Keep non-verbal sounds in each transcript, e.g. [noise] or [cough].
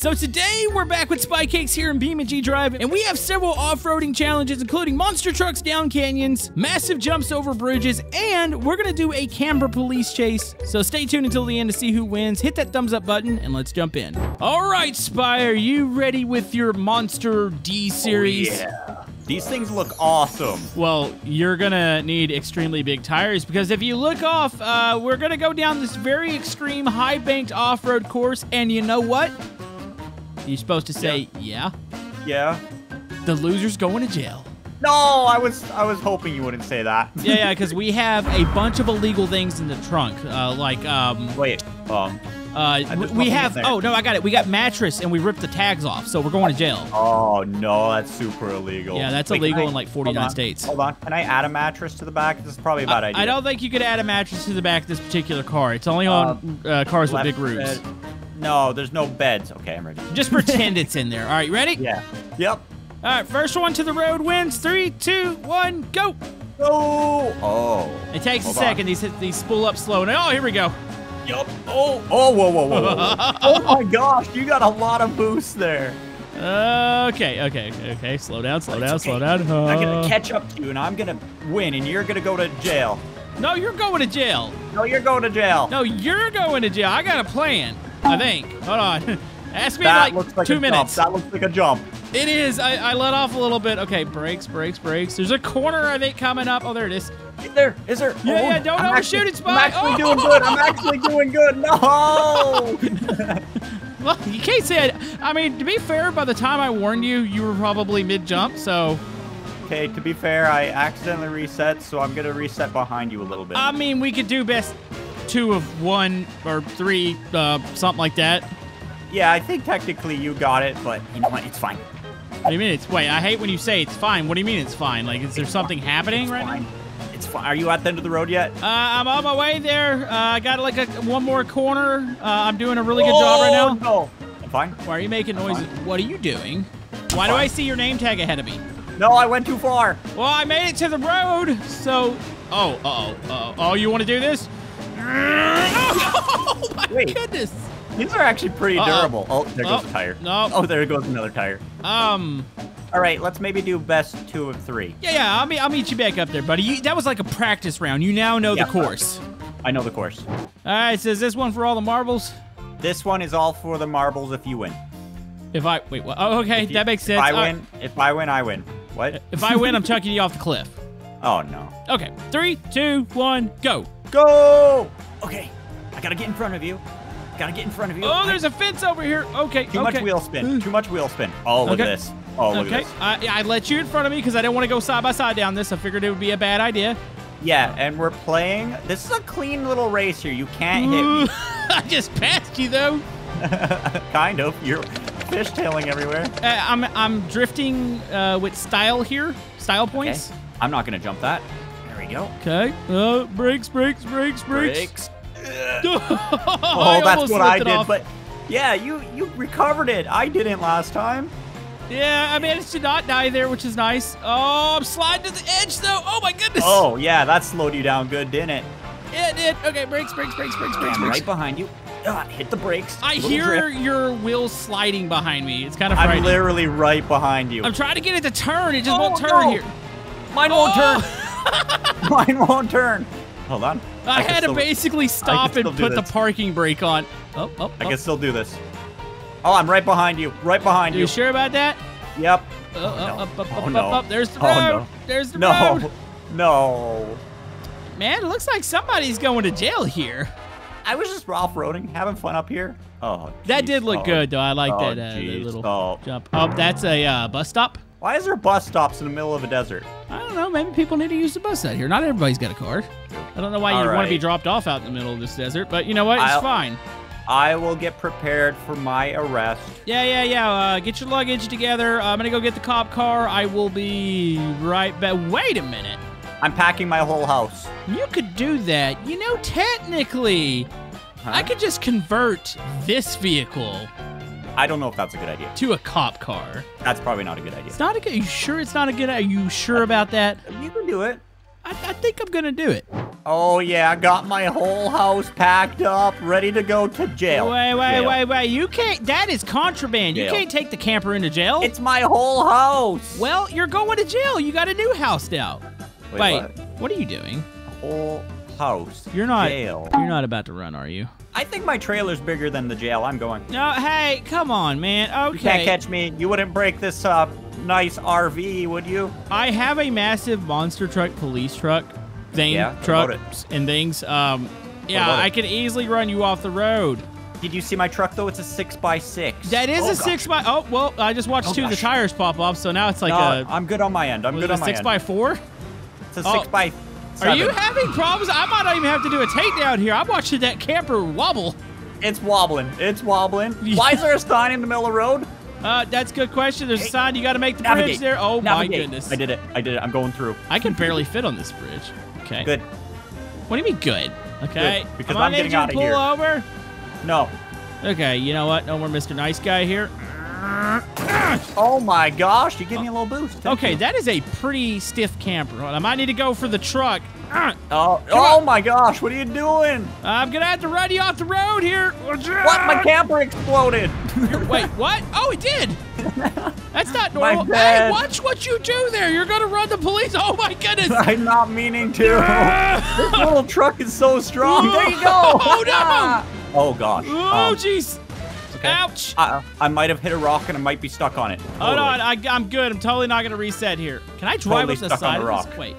So today we're back with Spy Cakes here in BeamNG Drive, and we have several off-roading challenges, including monster trucks down canyons, massive jumps over bridges, and we're gonna do a camber police chase. So stay tuned until the end to see who wins. Hit that thumbs up button, and let's jump in. All right, Spy, are you ready with your Monster D series? Oh, yeah. These things look awesome. Well, you're gonna need extremely big tires because if you look off, uh, we're gonna go down this very extreme high banked off road course, and you know what? You're supposed to say, yeah. Yeah. The loser's going to jail. No, I was I was hoping you wouldn't say that. Yeah, yeah, because we have a bunch of illegal things in the trunk, uh, like um, Wait. Um. uh, we have. Oh no, I got it. We got mattress, and we ripped the tags off, so we're going to jail. Oh no, that's super illegal. Yeah, that's Wait, illegal I- in like 49 on, states. Hold on. Can I add a mattress to the back? This is probably a bad idea. I don't think you could add a mattress to the back of this particular car. It's only on uh, cars with big roofs. No, there's no beds. Okay, I'm ready. Just pretend it's in there. All right, you ready? Yeah. Yep. All right, first one to the road wins. Three, two, one, go. Oh. Oh. It takes Hold a on. second. These these spool up slow. And oh, here we go. Yup. Oh. Oh. Whoa. Whoa. Whoa. whoa. [laughs] oh my gosh, you got a lot of boost there. Okay, okay, okay. Slow down, slow down, It's slow okay. down. I'm Uh, gonna catch up to you, and I'm gonna win, and you're gonna go to jail. no, you're going to jail. No, you're going to jail. No, you're going to jail. I got a plan. I think. Hold on. [laughs] Ask me that like, looks like two minutes. Jump. That looks like a jump. It is. I, I let off a little bit. Okay, brakes, brakes, brakes. There's a corner I think coming up. Oh, there it is. There? Is there? Yeah, oh, yeah, don't I'm overshoot it, Spy. I'm actually Oh. doing good. I'm actually doing good. No. [laughs] Well, you can't say. it. I mean, to be fair, by the time I warned you, you were probably mid jump. So, okay. To be fair, I accidentally reset, so I'm gonna reset behind you a little bit. I mean, we could do best two of one or three, uh, something like that. yeah, I think technically you got it, but you know what? It's fine. What do you mean it's wait? I hate when you say it's fine. What do you mean it's fine? Like, is there something happening It's right fine. It's fine. Are you at the end of the road yet? Uh, I'm on my way there. Uh, I got like a one more corner. Uh, I'm doing a really good job right now. Oh, No. I'm fine. Why are you making noises? What are you doing? Why do I see your name tag ahead of me? No, I went too far. Well, I made it to the road, so. Oh, uh oh, uh oh. Oh, you want to do this? Oh my Wait. goodness. These are actually pretty Uh-oh. durable. Oh, there goes Oh, a tire. no. Oh, there goes another tire. Um. All right, let's maybe do best two of three. Yeah, yeah. I'll meet. I'll meet you back up there, buddy. You, that was like a practice round. You now know Yeah. the course. I know the course. All right. So is this one for all the marbles? This one is all for the marbles if you win. If I wait, what? Oh, okay. You- that makes sense. If I win, if I win, I win. What? If I win, I'm chucking you off the cliff. [laughs] Oh no. Okay. Three, two, one, go. Go! Okay, I gotta get in front of you. Gotta get in front of you. Oh, there's a fence over here. Okay. too okay. much wheel spin. Too much wheel spin. Oh, look Okay. at this. Oh, look okay. at this. I, I let you in front of me because I didn't want to go side by side down this. I figured it would be a bad idea. Yeah, and we're playing. This is a clean little race here. You can't hit me. [laughs] I just passed you though. [laughs] kind of. You're fishtailing everywhere. Uh, I'm I'm drifting uh, with style here. Style Okay. points. I'm not gonna jump that. There we go. Okay. Uh, brakes, brakes, brakes, brakes. Brakes. [laughs] oh, Oh, that's what I did. But yeah, you you recovered it. I didn't last time. yeah, I managed to not die there, which is nice. Oh, I'm sliding to the edge though. Oh my goodness. Oh yeah, that slowed you down good, didn't it? Yeah, it did. Okay, brakes, brakes, brakes, brakes, brakes, I'm right behind you. Ah, hit the brakes. I hear drift. your wheels sliding behind me. It's kind of I'm literally right behind you. I'm trying to get it to turn. It just Oh, won't turn no. here. Mine won't Oh! turn. [laughs] Mine won't turn. Hold on. I, can had to basically stop and do put the parking brake on. Oh, oh, I oh. can still do this. Oh, I'm right behind you. Right behind You you. sure about that? Yep. Oh, oh, no. up, up, Oh, no. up, up. There's the Oh, no. There's the No. road. [laughs] No. Man, it looks like somebody's going to jail here. I was just off-roading, having fun up here. Oh, That did look Oh, good, though. I like oh, that uh, the little Oh. jump. Oh, that's a uh, bus stop. Why is there bus stops in the middle of a desert? I don't know. Maybe people need to use the bus out here. Not everybody's got a car. I don't know why you want to be dropped off out in the middle of this desert, but you know what? It's I'll- fine. I will get prepared for my arrest. Yeah, yeah, yeah. Uh, get your luggage together. I'm gonna go get the cop car. I will be right back. Wait a minute. I'm packing my whole house. You could do that. You know, technically, Huh? I could just convert this vehicle I don't know if that's a good idea. to a cop car. That's probably not a good idea. It's not a good. Are you sure it's not a good? Are you sure about that? You can do it. I, I think I'm gonna do it. Oh yeah, I got my whole house packed up, ready to go to jail. Wait, wait, Jail. wait, wait. You can't. That is contraband. You can't take the camper into jail. It's my whole house. well, you're going to jail. You got a new house now. Wait, Wait, what? what are you doing? Whole house. You're not. Jail. You're not about to run, are you? I think my trailer's bigger than the jail. I'm going. No. Hey, come on, man. Okay. You can't catch me. You wouldn't break this uh, nice RV, would you? I have a massive monster truck, police truck, thing, Yeah, trucks and things. Um, yeah. I can easily run you off the road. Did you see my truck though? It's a six by six. That is Oh, a gosh. six by. Oh well, I just watched Oh, two of the tires pop off, so now it's like no, a. I'm good on my end. I'm good on my six end. by four? It's a Oh. six by. Are you having problems? I might not even have to do a takedown here. I'm watching that camper wobble. It's wobbling. It's wobbling. [laughs] Why is there a sign in the middle of the road? Uh, that's a good question. There's a sign. You got to make the bridge there. Oh Navigate. my goodness. I did it. I did it. I'm going through. I can barely fit on this bridge. Okay. Good. What do you mean good? Okay. Good, because on, I'm getting engine, outta pull here. over. No. Okay. You know what? No more Mr. Nice Guy here. Oh my gosh! You give me a little boost. Thank Okay, you. that is a pretty stiff camper. I might need to go for the truck. Ah, Oh, oh my gosh! What are you doing? I'm gonna have to run you off the road here. What? My camper exploded. [laughs] Wait, what? Oh, it did. [laughs] That's not normal. Hey, watch what you do there. You're gonna run the police. Oh my goodness. [laughs] I'm not meaning to. this little truck is so strong. There you go. Oh, no. Oh gosh. Oh, Um, jeez. Okay. Ouch. I, I might have hit a rock and I might be stuck on it. Hold Totally. on, I, I'm good. I'm totally not gonna reset here. Can I drive Totally the stuck on side a of rock. this? Wait.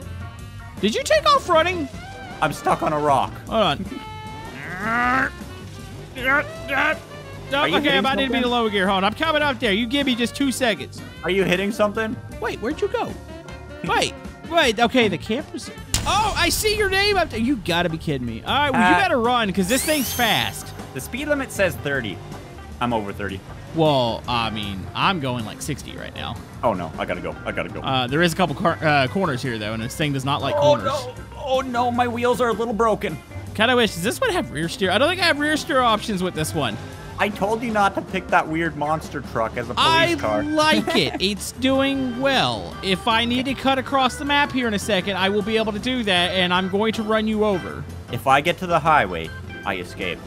Did you take off running? I'm stuck on a rock. Hold on. [laughs] [laughs] No, you okay, I'm about to be the lower gear. Hold on. I'm coming up there. You give me just two seconds. Are you hitting something? Wait, where'd you go? [laughs] Wait, wait. Okay, the camper's. Oh, I see your name up there. You gotta be kidding me. All right, well, you Uh, better run because this thing's fast. The speed limit says 30. I'm over 30. Well, I mean, I'm going like 60 right now. Oh no, I gotta go. I gotta go. Uh, there is a couple car- uh, corners here though, and this thing does not like oh corners. no! Oh no, my wheels are a little broken. Kind of wish. Does this one have rear steer? I don't think I have rear steer options with this one. I told you not to pick that weird monster truck as a police I car. like it. [laughs] It's doing well. If I need to cut across the map here in a second, I will be able to do that, and I'm going to run you over. If I get to the highway, I escape.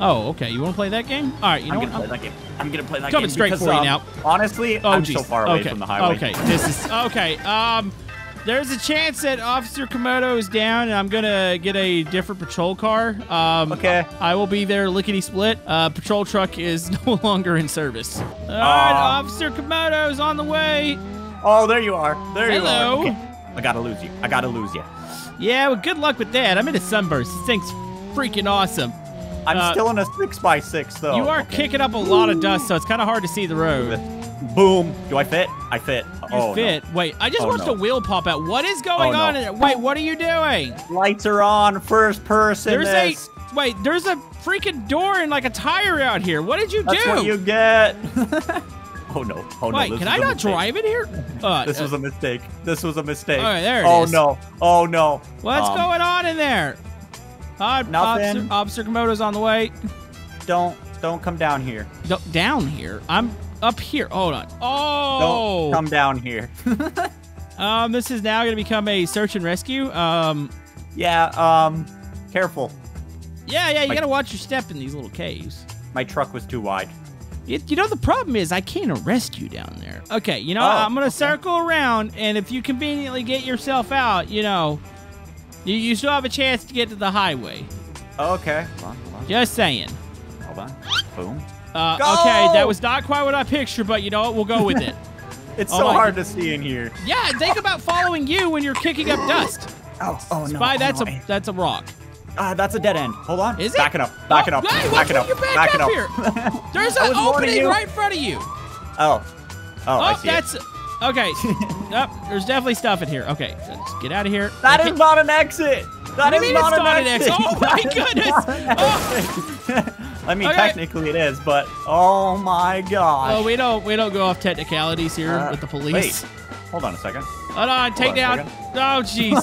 Oh, okay. You want to play that game? All right. You know I'm gonna play that game. I'm gonna play that Coming game straight because, for you um, now. Honestly, Oh, I'm geez. so far away okay. from the highway. Okay. This is okay. Um, there's a chance that Officer Camodo is down, and I'm gonna get a different patrol car. Um, Okay. I will be there lickety split. Uh, patrol truck is [laughs] no longer in service. All right, Aw. Officer Camodo's on the way. Oh, there you are. There Hello. you are. Okay. I gotta lose you. I gotta lose you. Yeah, well, good luck with that. I'm in a sunburst. This thing's freaking awesome. I'm Uh, still in a six by six though. you are Okay. kicking up a lot of dust, so it's kind of hard to see the road. Boom. Do I fit? I fit. You oh, no. fit. Wait, I just Oh, watched no. a wheel pop out. What is going Oh, on? no. in? Wait, what are you doing? Lights are on. First person. There's a wait. There's a freaking door and like a tire out here. What did you That's do? what you get. [laughs] oh no. Oh no. wait, can I not mistake. drive in here? [laughs] Uh, This uh, was a mistake. This was a mistake. All right, there it oh is. no. Oh no. what's Um, going on in there? Uh, Nothing. Officer, Officer Camodo's on the way. Don't don't come down here. No, down here. I'm up here. Hold on. Don't Oh. come down here. [laughs] Um, this is now going to become a search and rescue. Um, yeah. Um. Careful. yeah, yeah. You Like- got to watch your step in these little caves. My truck was too wide. You, you know the problem is I can't arrest you down there. Okay, you know Oh, I'm gonna okay. circle around, and if you conveniently get yourself out, you know, you, you still have a chance to get to the highway. Okay. Hold on. Hold on. Just saying. Hold on. Boom. Uh, okay, that was not quite what I pictured, but you know what? We'll go with it. [laughs] It's Oh so hard to see in here. yeah, think about following you when you're kicking up dust. Oh, oh no. Spy, oh, that's no. a that's a rock. Ah, that's a dead end. Hold on. Is it? Back it up. Back Oh, up. Hey, backing watch up. back backing up here. [laughs] There's an opening right in front of you. Oh. Oh, I Oh, see it. Okay. [laughs] oh, there's definitely stuff in here. Okay, let's get out of here. That Okay. is not an exit. That mean not, an, not an exit. exit? Oh, my [laughs] goodness. Oh. [laughs] I mean, Okay. technically it is, but oh my gosh. Oh, we don't we don't go off technicalities here Uh, with the police. Wait. Hold on a second. Hold on, take on down. Oh, jeez.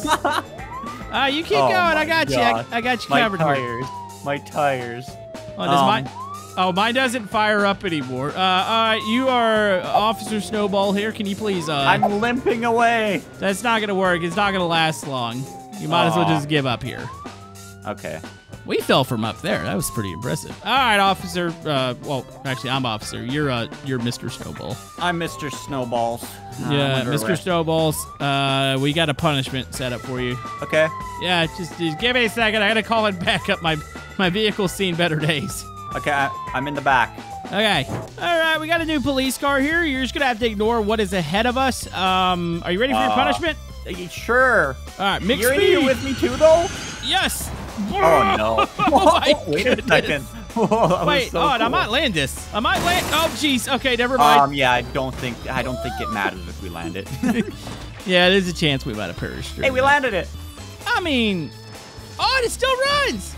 uh, you keep Oh going. I my got you. I. I got you My covered here. tires. My tires. Oh, does Um, mine? Oh, mine doesn't fire up anymore. Uh, all right, you are Officer Snowball here. Can you please? Uh, I'm limping away. that's not gonna work. It's not gonna last long. You might as well just give up here. Okay. We fell from up there. That was pretty impressive. All right, officer. Uh, well, actually, I'm officer. You're uh, you're Mr. Snowball. I'm Mr. Snowballs. Yeah, Mr. arrest. Snowballs. Uh, we got a punishment set up for you. Okay. Yeah, just, just give me a second. I gotta call and [laughs] back up. My my vehicle's seen better days. Okay, I, I'm in the back. Okay. All right, we got a new police car here. You're just gonna have to ignore what is ahead of us. Um, are you ready for your Uh, punishment? Uh, Sure. All right, mix You're in speed. here with me too, though? Yes. Oh, no. [laughs] Oh [laughs] Wait a second. Whoa, Wait, so oh, and I cool. might land this. I might land. Oh, jeez. Okay, never mind. Um, yeah, I don't think I don't think it matters if we land it. [laughs] yeah, there's a chance we might have perished. hey, we landed it. I mean, oh, and it still runs.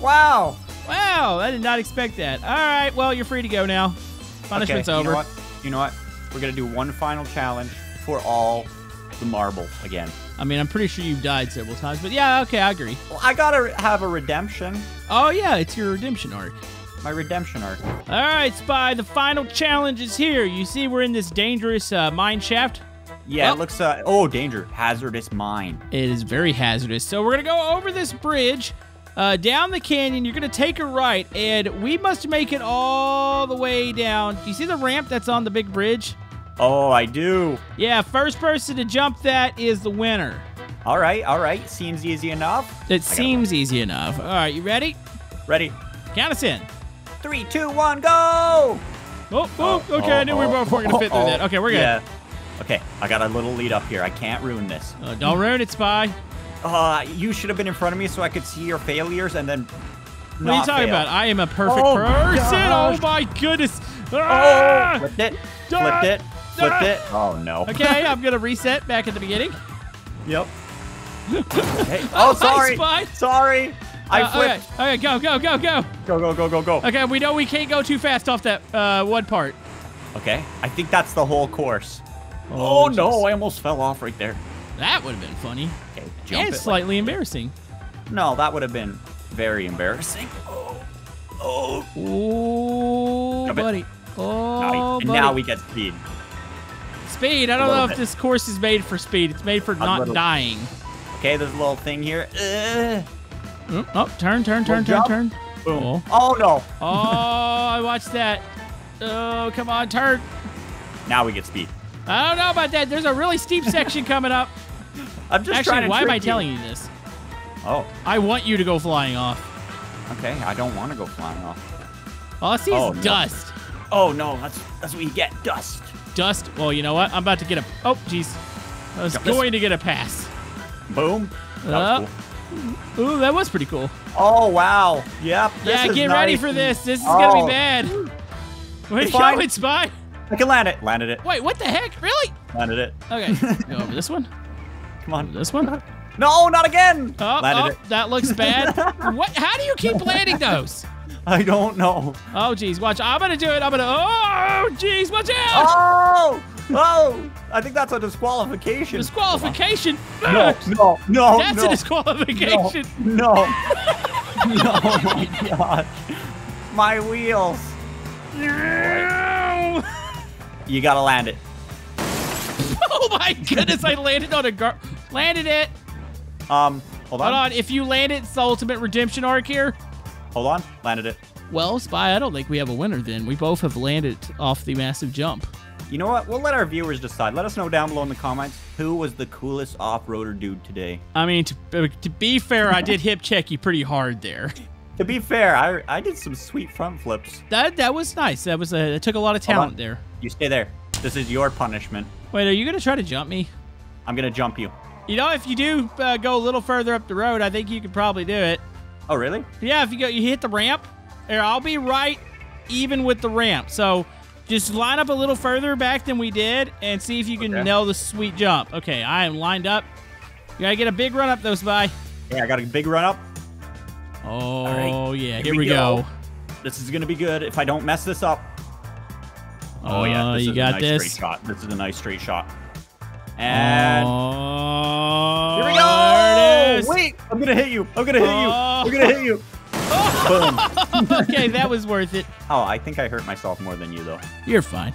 Wow. Wow, I did not expect that. All right, well, you're free to go now. Punishment's okay, over. You know what? You know what? We're gonna do one final challenge for all the marble again. I mean, I'm pretty sure you've died several times, but yeah, okay, I agree. Well, I gotta have a redemption. Oh yeah, it's your redemption arc. My redemption arc. All right, Spy, the final challenge is here. You see, we're in this dangerous uh, mine shaft. Yeah, Well- it looks. Uh, oh, danger! Hazardous mine. It is very hazardous. So we're gonna go over this bridge, uh, down the canyon. You're gonna take a right, and we must make it all the way down. Do you see the ramp that's on the big bridge? Oh, I do. Yeah, first person to jump that is the winner. All right, all right. Seems easy enough. It seems easy enough. All right, you ready? Ready? Count us in. Three, two, one, go! Oh, oh, okay. I knew we weren't gonna fit through oh, that. Okay, we're good. Yeah. Okay, I got a little lead up here. I can't ruin this. Uh, don't ruin it, Spy. Uh, you should have been in front of me so I could see your failures and then. What are you talking about? I am a perfect Oh, person. Oh my goodness. Oh! Ah! Flipped it. Flipped it. Flipped it. Oh no. Okay, [laughs] I'm gonna reset back at the beginning. Yep. Hey, [laughs] oh, sorry. Spy. Sorry. I Uh, flipped. okay, go, go, go, go. Go, go, go, go, go. Okay, we know we can't go too fast off that uh, one part. Okay. I think that's the whole course. Oh, no. I almost fell off right there. That would have been funny Okay, jump and it. like- slightly embarrassing. no, that would have been very embarrassing. Oh, oh. Oh, Jump it. buddy. Oh, Nice. And buddy. now we get speed. speed. I don't little know if this course is made for speed. It's made for not little. dying. Okay, there's a little thing here. Ugh. Oh, oh, turn, turn, turn, turn, jump. turn. Boom. Oh. Oh, no. Oh, I watched that. Oh, come on, turn. Now we get speed. I don't know about that. There's a really steep section coming up. I'm just trying Actually, why am I you. telling you this? Oh, I want you to go flying off. okay. I don't want to go flying off. All I see is Oh, no. dust. Oh no, that's that's what you get. Dust. Dust. Well, you know what? I'm about to get a. Oh, jeez. I was Jump this. going to get a pass. Boom. That Uh, was cool. Ooh, that was pretty cool. Oh wow. Yep. yeah, is get ready for this. This is gonna Oh. be bad. Way to It's [laughs] go, fine. it spy. I can land it. Landed it. Wait, what the heck? Really? Landed it. Okay. [laughs] go over this one. Come on. this one. [laughs] No, not again. Oh, oh, that looks bad. [laughs] what? How do you keep landing those? I don't know. Oh, geez. Watch. I'm gonna do it. I'm gonna. Oh, geez. Watch out. Oh. Oh. I think that's a disqualification. Disqualification. No. No. No. That's no. a disqualification. No. No. [laughs] no. My gosh. My wheels. No. You gotta land it. Oh my goodness! I landed on a gar. Landed it. Um. Hold on. Hold on. If you land it, it's the ultimate redemption arc here. Hold on. Landed it. Well, Spy, I don't think we have a winner then. We both have landed off the massive jump. You know what? We'll let our viewers decide. Let us know down below in the comments who was the coolest off-roader dude today. I mean, to, to be fair, I did hip check you pretty hard there. [laughs] To be fair, I I did some sweet front flips. That that was nice. That was a. It took a lot of talent there. You stay there. This is your punishment. Wait, are you gonna try to jump me? I'm gonna jump you. You know, if you do uh, go a little further up the road, I think you could probably do it. Oh, really? Yeah, if you go, you hit the ramp. Here, I'll be right even with the ramp. So just line up a little further back than we did and see if you can Okay. nail the sweet jump. Okay, I am lined up. You gotta get a big run up though, Spy. Yeah, I got a big run up. Oh right, yeah, here here, we we go. go. This is gonna be good if I don't mess this up. Oh yeah, Uh, this you is got a nice this. straight shot. This is a nice straight shot. And oh, here we there it is. go. Wait, I'm gonna hit you. I'm gonna hit you. I'm gonna hit you. [laughs] Boom. okay, that was worth it. Oh, I think I hurt myself more than you though. You're fine.